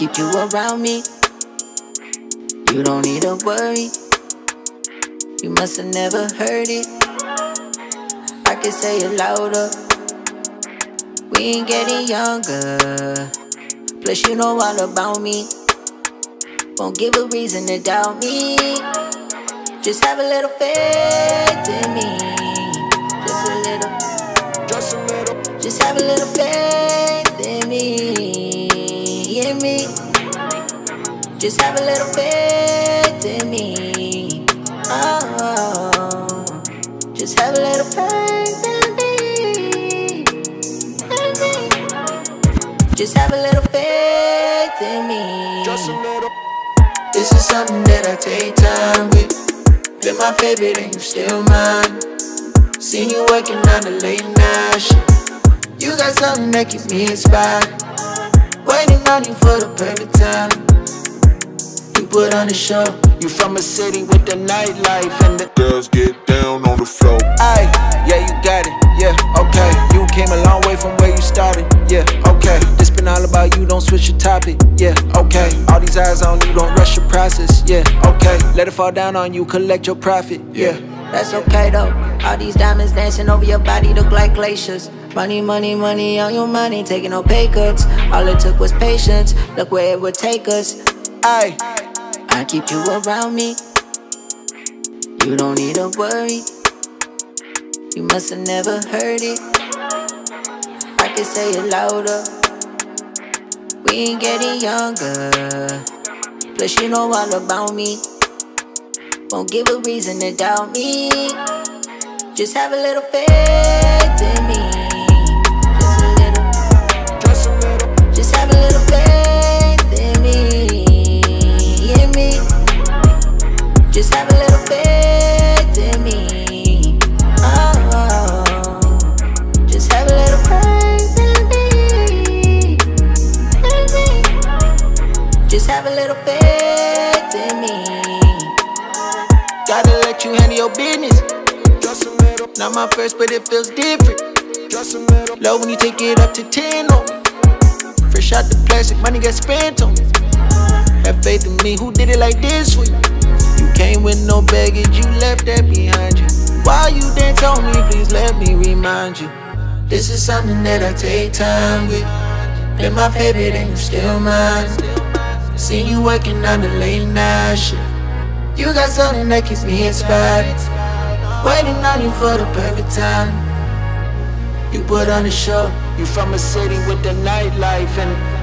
keep you around me. You don't need to worry. You must have never heard it. I can say it louder. We ain't getting younger. Plus, you know all about me. Won't give a reason to doubt me. Just have a little faith in me. Just a little. Just a little. Just have a little faith. In me. Just have a little faith in me. Oh. Just have a little faith in me. Just have a little faith in me. Just a little. This is something that I take time with. Been my favorite and you still mine. Seen you working on the late night shit. You got something that keeps me inspired. You for the perfect time. You put on the show. You from a city with the nightlife and the Girls get down on the floor. Aye, yeah, you got it, yeah, okay. You came a long way from where you started, yeah, okay. This been all about you, don't switch your topic, yeah, okay. All these eyes on you, don't rush your process, yeah, okay. Let it fall down on you, collect your profit, yeah. That's okay though. All these diamonds dancing over your body look like glaciers. Money, money, money on your money, taking no pay cuts. All it took was patience. Look where it would take us. Aye, I keep you around me. You don't need to worry. You must have never heard it. I can say it louder. We ain't getting younger. Plus, you know all about me. Won't give a reason to doubt me. Just have a little faith in me. Just a little. just a little. Just have a little faith in me, in me. Just have a little faith in me. Oh, just have a little faith in me, in me. Just have a little faith in me. Gotta let you handle your business. Just a little. Not my first, but it feels different. Just a little. Love when you take it up to 10 on me. Fresh out the plastic, money got spent on me. Have faith in me, who did it like this for you? You came with no baggage, you left that behind you. Why you dance on me, please let me remind you. This is something that I take time with. Been my favorite and you still mine. Seen you working on the late night shit. You got something that keeps me inspired. Waiting on you for the perfect time. You put on a show. You from a city with the nightlife and